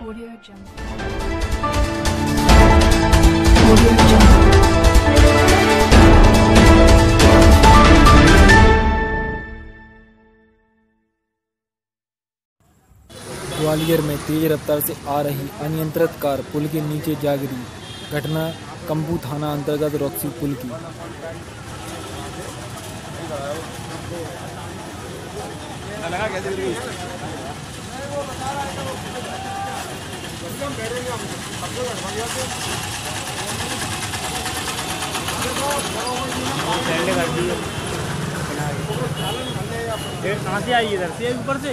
Audio Jungle. Gwalior में तेज रफ्तार से आ रही अनियंत्रित कार पुल के नीचे जा गिरी। घटना कंबू थाना अंतर्गत रॉक्सी पुल की। कहाँ से आई इधर? से ऊपर से?